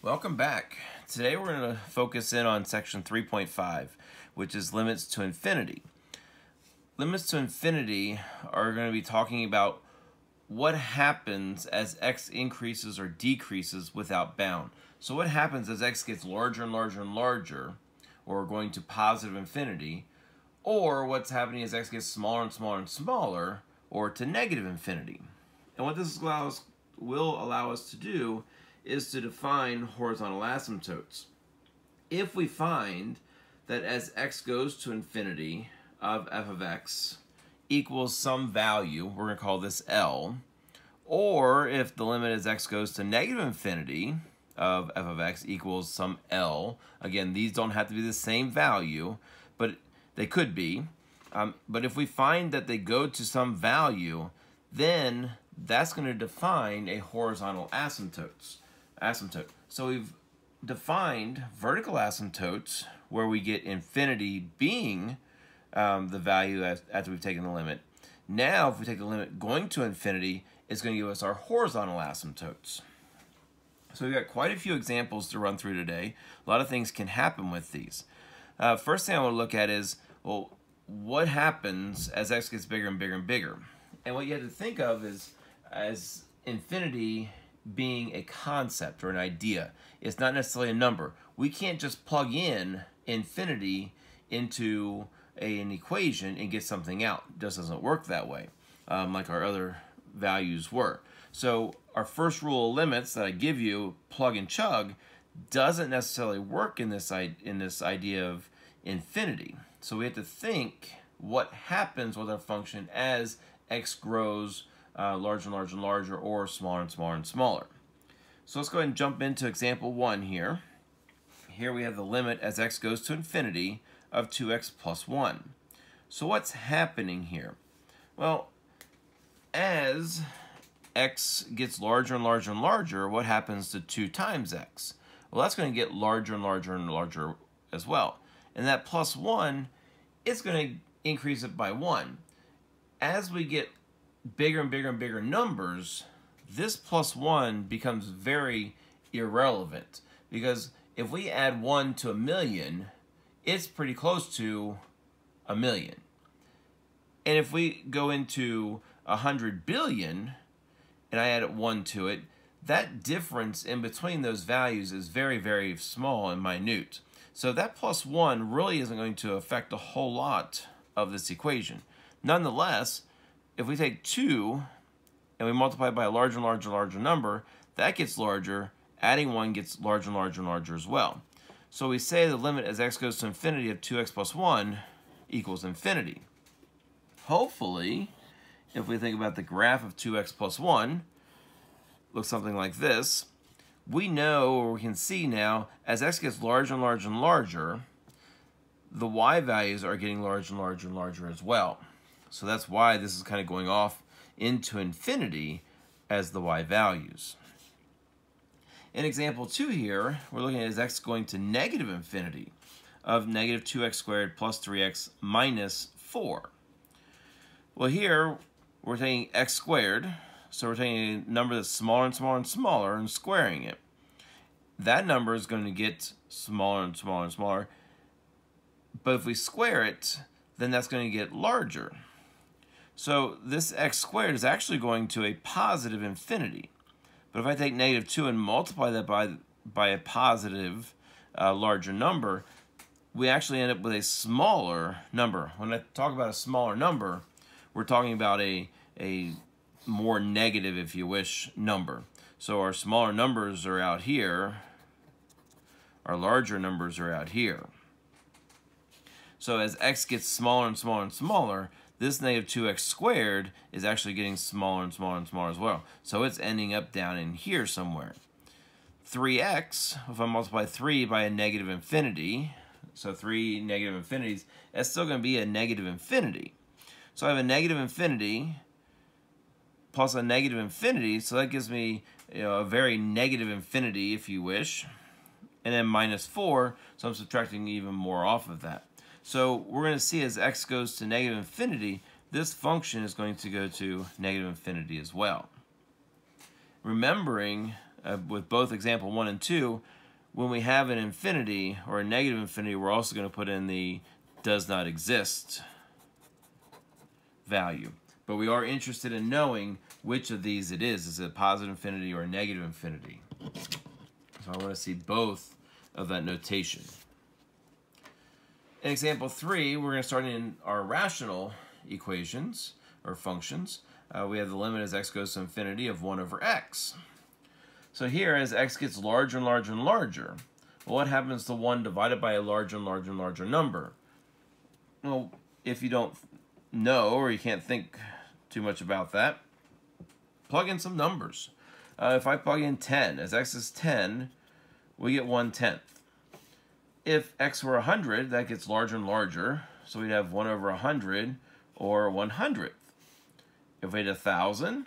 Welcome back. Today we're going to focus in on section 3.5, which is limits to infinity. Limits to infinity are going to be talking about what happens as x increases or decreases without bound. So what happens as x gets larger and larger and larger, or going to positive infinity, or what's happening as x gets smaller and smaller and smaller, or to negative infinity. And what this allows will allow us to do is to define horizontal asymptotes. If we find that as x goes to infinity of f of x equals some value, we're going to call this L, or if the limit as x goes to negative infinity of f of x equals some L, again, these don't have to be the same value, but they could be. Um, but if we find that they go to some value, then that's going to define a horizontal asymptotes asymptote. So we've defined vertical asymptotes where we get infinity being um, the value as, after we've taken the limit. Now, if we take the limit going to infinity, it's going to give us our horizontal asymptotes. So we've got quite a few examples to run through today. A lot of things can happen with these. Uh, first thing I want to look at is, well, what happens as x gets bigger and bigger and bigger? And what you have to think of is as infinity being a concept or an idea. It's not necessarily a number. We can't just plug in infinity into a, an equation and get something out. It just doesn't work that way, um, like our other values were. So our first rule of limits that I give you, plug and chug, doesn't necessarily work in this in this idea of infinity. So we have to think what happens with our function as x grows uh, larger and larger and larger or smaller and smaller and smaller. So let's go ahead and jump into example one here. Here we have the limit as x goes to infinity of 2x plus 1. So what's happening here? Well, as x gets larger and larger and larger, what happens to 2 times x? Well, that's going to get larger and larger and larger as well. And that plus 1, it's going to increase it by 1. As we get bigger and bigger and bigger numbers, this plus 1 becomes very irrelevant because if we add 1 to a million, it's pretty close to a million. And if we go into a 100 billion and I add 1 to it, that difference in between those values is very, very small and minute. So that plus 1 really isn't going to affect a whole lot of this equation. Nonetheless, if we take 2 and we multiply by a larger and larger and larger number, that gets larger. Adding 1 gets larger and larger and larger as well. So we say the limit as x goes to infinity of 2x plus 1 equals infinity. Hopefully, if we think about the graph of 2x plus 1, looks something like this. We know, or we can see now, as x gets larger and larger and larger, the y values are getting larger and larger and larger as well. So that's why this is kind of going off into infinity as the y values. In example 2 here, we're looking at is x going to negative infinity of negative 2x squared plus 3x minus 4. Well here, we're taking x squared, so we're taking a number that's smaller and smaller and smaller and squaring it. That number is going to get smaller and smaller and smaller, but if we square it, then that's going to get larger. So this x squared is actually going to a positive infinity. But if I take negative 2 and multiply that by, by a positive uh, larger number, we actually end up with a smaller number. When I talk about a smaller number, we're talking about a, a more negative, if you wish, number. So our smaller numbers are out here. Our larger numbers are out here. So as x gets smaller and smaller and smaller, this negative 2x squared is actually getting smaller and smaller and smaller as well. So it's ending up down in here somewhere. 3x, if I multiply 3 by a negative infinity, so 3 negative infinities, that's still going to be a negative infinity. So I have a negative infinity plus a negative infinity, so that gives me you know, a very negative infinity, if you wish, and then minus 4, so I'm subtracting even more off of that. So we're going to see as x goes to negative infinity, this function is going to go to negative infinity as well. Remembering uh, with both example 1 and 2, when we have an infinity or a negative infinity, we're also going to put in the does not exist value. But we are interested in knowing which of these it is. Is it a positive infinity or a negative infinity? So I want to see both of that notation. In example 3, we're going to start in our rational equations or functions. Uh, we have the limit as x goes to infinity of 1 over x. So here, as x gets larger and larger and larger, well, what happens to 1 divided by a larger and larger and larger number? Well, if you don't know or you can't think too much about that, plug in some numbers. Uh, if I plug in 10, as x is 10, we get 1 tenth. If x were 100, that gets larger and larger, so we'd have 1 over 100 or 1 hundredth. If we had a 1,000,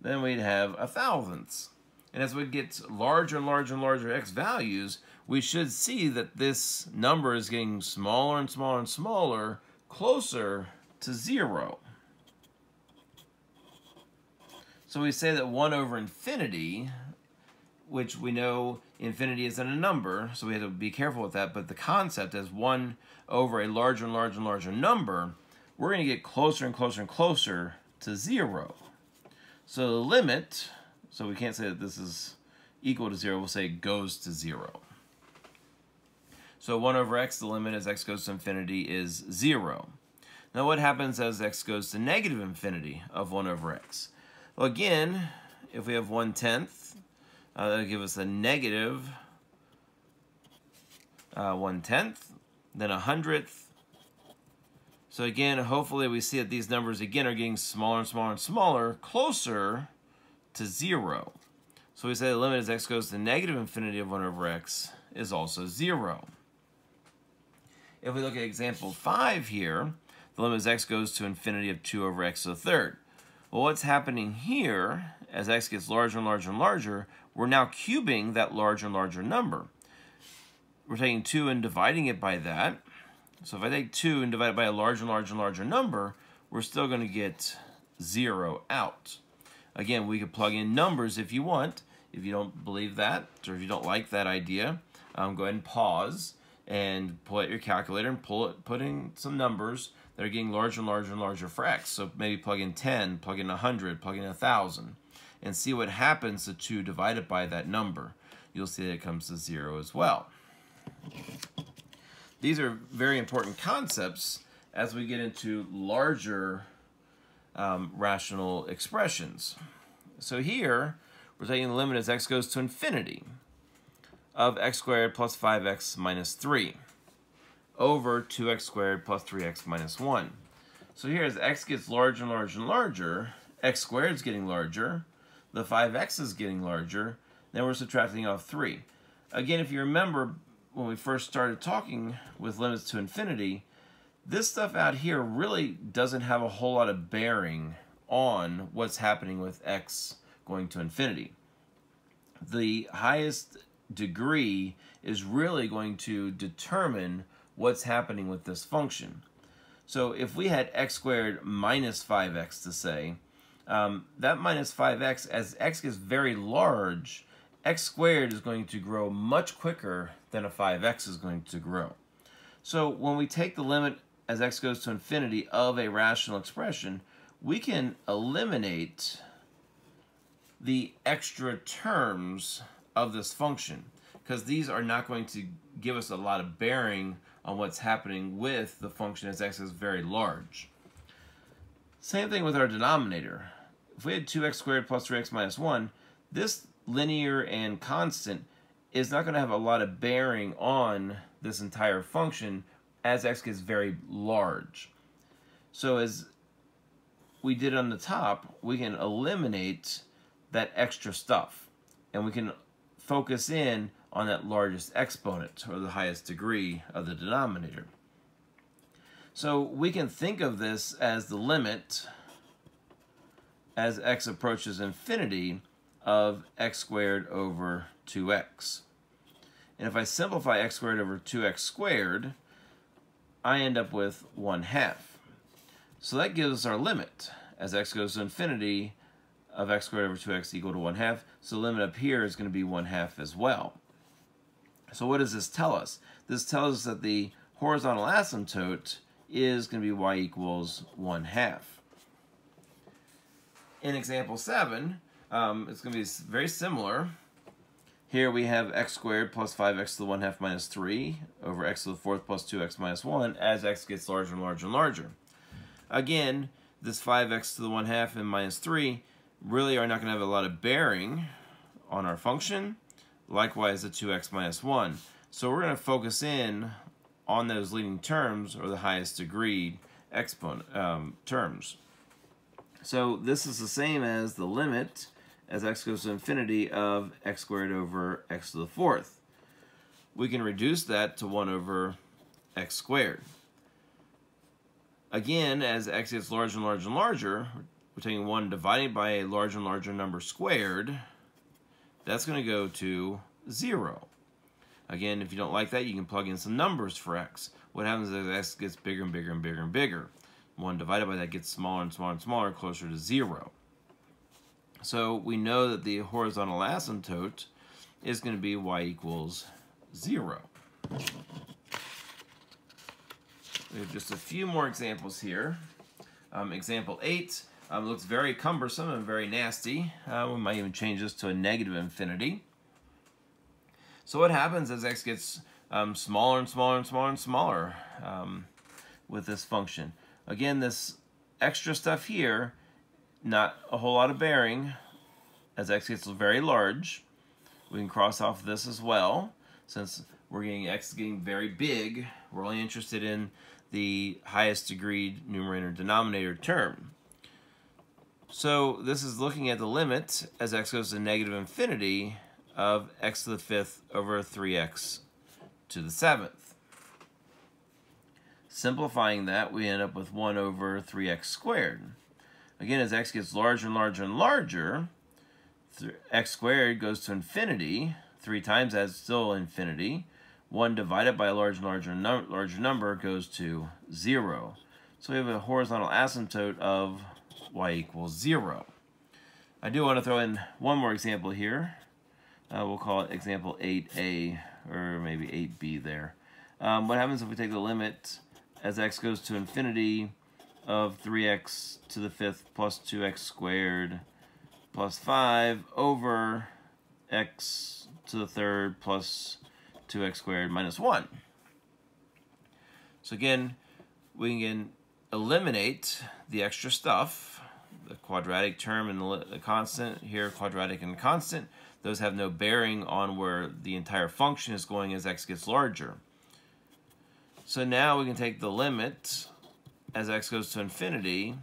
then we'd have a thousandths. And as we get larger and larger and larger x values, we should see that this number is getting smaller and smaller and smaller, closer to zero. So we say that 1 over infinity, which we know infinity isn't a number, so we have to be careful with that, but the concept as 1 over a larger and larger and larger number, we're going to get closer and closer and closer to 0. So the limit, so we can't say that this is equal to 0, we'll say goes to 0. So 1 over x, the limit as x goes to infinity is 0. Now what happens as x goes to negative infinity of 1 over x? Well, again, if we have 1 tenth, uh, that'll give us a negative uh, 1 tenth, then a hundredth. So again, hopefully we see that these numbers again are getting smaller and smaller and smaller, closer to 0. So we say the limit as x goes to negative infinity of 1 over x is also 0. If we look at example 5 here, the limit as x goes to infinity of 2 over x to the third. Well, what's happening here, as x gets larger and larger and larger, we're now cubing that larger and larger number. We're taking 2 and dividing it by that. So if I take 2 and divide it by a larger and larger and larger number, we're still going to get 0 out. Again, we could plug in numbers if you want. If you don't believe that, or if you don't like that idea, um, go ahead and pause and pull out your calculator and pull it, put in some numbers that are getting larger and larger and larger for x. So maybe plug in 10, plug in 100, plug in 1,000, and see what happens to 2 divided by that number. You'll see that it comes to 0 as well. These are very important concepts as we get into larger um, rational expressions. So here, we're taking the limit as x goes to infinity of x squared plus 5x minus 3 over 2x squared plus 3x minus 1. So here as x gets larger and larger and larger, x squared is getting larger, the 5x is getting larger, then we're subtracting off 3. Again, if you remember when we first started talking with limits to infinity, this stuff out here really doesn't have a whole lot of bearing on what's happening with x going to infinity. The highest degree is really going to determine what's happening with this function. So if we had x squared minus 5x to say, um, that minus 5x, as x gets very large, x squared is going to grow much quicker than a 5x is going to grow. So when we take the limit as x goes to infinity of a rational expression, we can eliminate the extra terms of this function because these are not going to give us a lot of bearing on what's happening with the function as x is very large. Same thing with our denominator. If we had 2x squared plus 3x minus 1, this linear and constant is not going to have a lot of bearing on this entire function as x gets very large. So as we did on the top, we can eliminate that extra stuff. And we can focus in on that largest exponent, or the highest degree of the denominator. So we can think of this as the limit as x approaches infinity of x squared over 2x. And if I simplify x squared over 2x squared, I end up with 1 half. So that gives us our limit as x goes to infinity of x squared over 2x equal to 1 half. So the limit up here is going to be 1 half as well. So what does this tell us? This tells us that the horizontal asymptote is going to be y equals 1 half. In example 7, um, it's going to be very similar. Here we have x squared plus 5x to the 1 half minus 3 over x to the 4th plus 2x minus 1 as x gets larger and larger and larger. Again, this 5x to the 1 half and minus 3 really are not going to have a lot of bearing on our function. Likewise, the 2x minus 1. So we're going to focus in on those leading terms or the highest degree exponent um, terms. So this is the same as the limit as x goes to infinity of x squared over x to the fourth. We can reduce that to 1 over x squared. Again, as x gets larger and larger and larger, we're taking 1 divided by a larger and larger number squared. That's going to go to 0. Again, if you don't like that, you can plug in some numbers for x. What happens is x gets bigger and bigger and bigger and bigger. 1 divided by that gets smaller and smaller and smaller, closer to 0. So we know that the horizontal asymptote is going to be y equals 0. We have just a few more examples here. Um, example 8 um, looks very cumbersome and very nasty. Uh, we might even change this to a negative infinity. So what happens as x gets um, smaller and smaller and smaller and smaller um, with this function? Again, this extra stuff here not a whole lot of bearing as x gets very large. We can cross off this as well. Since we're getting x getting very big, we're only interested in the highest degree numerator denominator term. So this is looking at the limit as x goes to negative infinity of x to the fifth over 3x to the seventh. Simplifying that, we end up with 1 over 3x squared. Again, as x gets larger and larger and larger, x squared goes to infinity. 3 times that's still infinity. 1 divided by a larger and larger, num larger number goes to 0. So we have a horizontal asymptote of y equals 0. I do want to throw in one more example here. Uh, we'll call it example 8a, or maybe 8b there. Um, what happens if we take the limit as x goes to infinity of 3x to the fifth plus 2x squared plus 5 over x to the third plus 2x squared minus 1. So again, we can eliminate the extra stuff, the quadratic term and the constant, here quadratic and constant. Those have no bearing on where the entire function is going as x gets larger. So now we can take the limit as x goes to infinity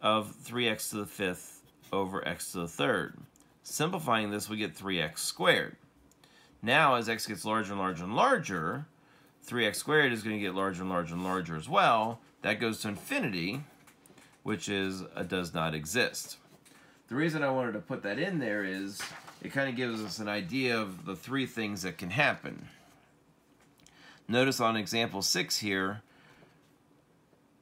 of 3x to the fifth over x to the third. Simplifying this, we get 3x squared. Now, as x gets larger and larger and larger, 3x squared is going to get larger and larger and larger as well. That goes to infinity, which is a does not exist. The reason I wanted to put that in there is it kind of gives us an idea of the three things that can happen. Notice on example 6 here,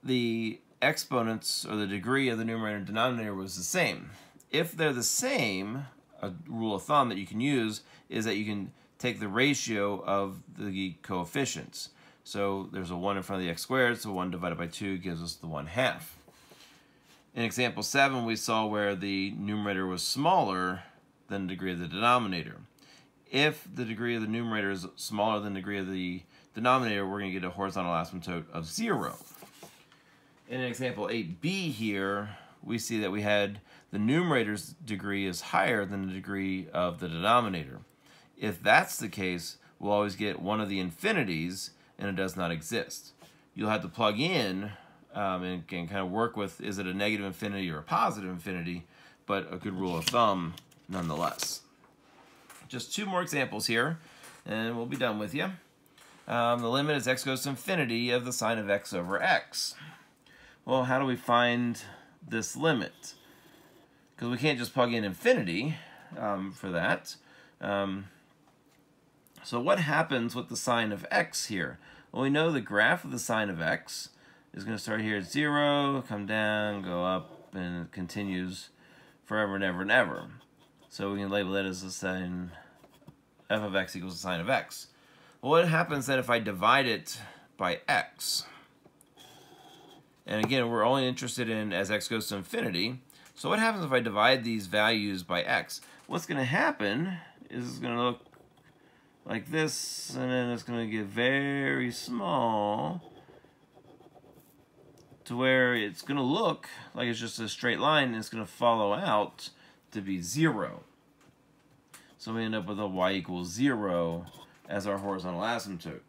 the exponents or the degree of the numerator and denominator was the same. If they're the same, a rule of thumb that you can use is that you can take the ratio of the coefficients. So there's a 1 in front of the x squared, so 1 divided by 2 gives us the 1 half. In example 7, we saw where the numerator was smaller than the degree of the denominator. If the degree of the numerator is smaller than the degree of the denominator, we're going to get a horizontal asymptote of 0 in example 8b here, we see that we had the numerator's degree is higher than the degree of the denominator. If that's the case, we'll always get one of the infinities and it does not exist. You'll have to plug in um, and, and kind of work with is it a negative infinity or a positive infinity, but a good rule of thumb nonetheless. Just two more examples here and we'll be done with you. Um, the limit is x goes to infinity of the sine of x over x well, how do we find this limit? Because we can't just plug in infinity um, for that. Um, so what happens with the sine of x here? Well, we know the graph of the sine of x is going to start here at 0, come down, go up, and it continues forever and ever and ever. So we can label that as the sine f of x equals the sine of x. What happens then if I divide it by x? And again, we're only interested in as x goes to infinity. So what happens if I divide these values by x? What's going to happen is it's going to look like this, and then it's going to get very small to where it's going to look like it's just a straight line, and it's going to follow out to be 0. So we end up with a y equals 0 as our horizontal asymptote.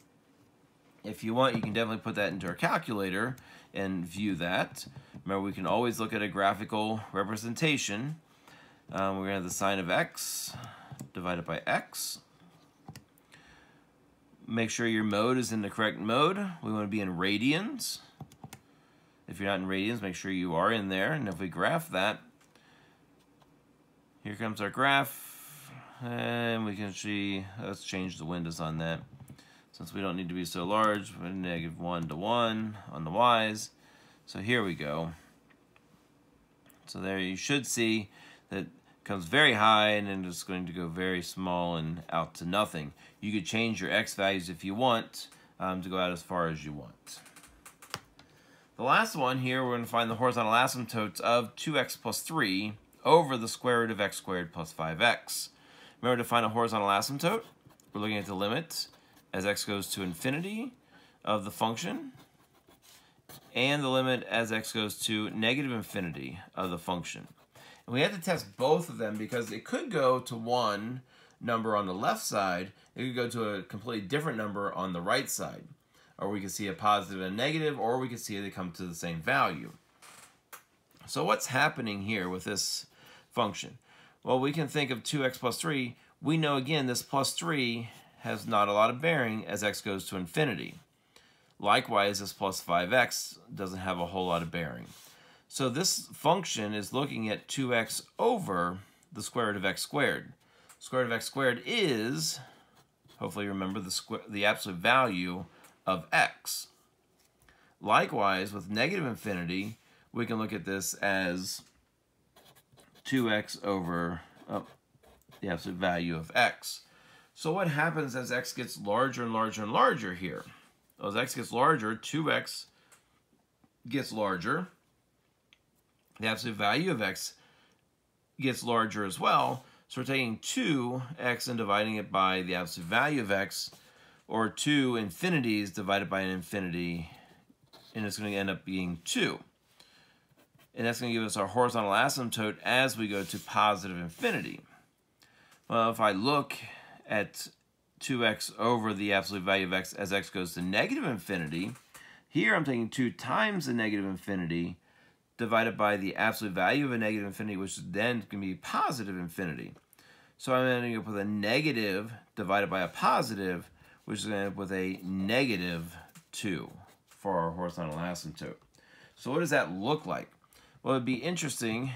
If you want, you can definitely put that into our calculator and view that. Remember, we can always look at a graphical representation. Um, we're going to have the sine of x divided by x. Make sure your mode is in the correct mode. We want to be in radians. If you're not in radians, make sure you are in there. And if we graph that, here comes our graph. And we can see, let's change the windows on that. Since we don't need to be so large, we're negative 1 to 1 on the y's. So here we go. So there you should see that comes very high and then it's going to go very small and out to nothing. You could change your x values if you want um, to go out as far as you want. The last one here, we're going to find the horizontal asymptotes of 2x plus 3 over the square root of x squared plus 5x. Remember to find a horizontal asymptote, we're looking at the limit as x goes to infinity of the function and the limit as x goes to negative infinity of the function. And we have to test both of them because it could go to one number on the left side, it could go to a completely different number on the right side. Or we could see a positive and a negative, or we could see they come to the same value. So what's happening here with this function? Well, we can think of 2x plus 3. We know, again, this plus 3 has not a lot of bearing as x goes to infinity. Likewise, this plus 5x doesn't have a whole lot of bearing. So this function is looking at 2x over the square root of x squared. Square root of x squared is, hopefully remember, the, square, the absolute value of x. Likewise, with negative infinity, we can look at this as 2x over oh, the absolute value of x. So what happens as x gets larger and larger and larger here? As x gets larger, 2x gets larger. The absolute value of x gets larger as well. So we're taking 2x and dividing it by the absolute value of x, or 2 infinities divided by an infinity, and it's going to end up being 2. And that's going to give us our horizontal asymptote as we go to positive infinity. Well, if I look at 2x over the absolute value of x as x goes to negative infinity. Here I'm taking 2 times the negative infinity divided by the absolute value of a negative infinity, which then to be positive infinity. So I'm ending up with a negative divided by a positive, which is going to end up with a negative 2 for our horizontal asymptote. So what does that look like? Well, it'd be interesting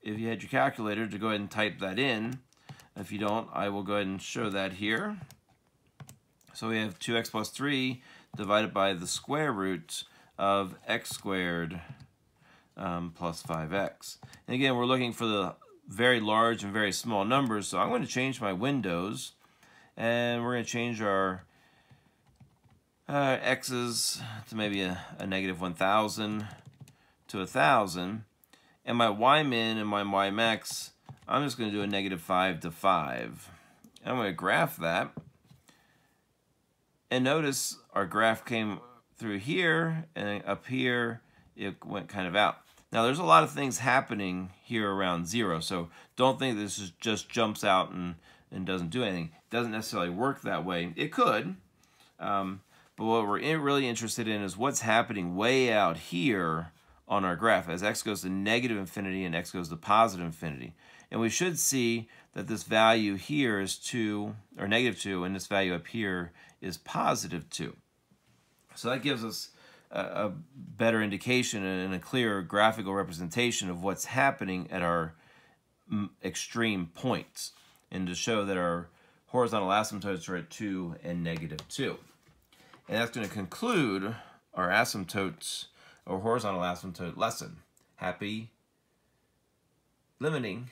if you had your calculator to go ahead and type that in. If you don't, I will go ahead and show that here. So we have 2x plus 3 divided by the square root of x squared um, plus 5x. And again, we're looking for the very large and very small numbers, so I'm going to change my windows, and we're going to change our uh, x's to maybe a, a negative 1,000 to 1,000, and my y min and my y max I'm just going to do a negative 5 to 5. I'm going to graph that. And notice our graph came through here, and up here, it went kind of out. Now, there's a lot of things happening here around 0, so don't think this is just jumps out and, and doesn't do anything. It doesn't necessarily work that way. It could, um, but what we're really interested in is what's happening way out here on our graph as x goes to negative infinity and x goes to positive infinity. And we should see that this value here is 2, or negative 2, and this value up here is positive 2. So that gives us a, a better indication and a clearer graphical representation of what's happening at our mm, extreme points, and to show that our horizontal asymptotes are at 2 and negative 2. And that's going to conclude our asymptotes or horizontal asymptote lesson. Happy limiting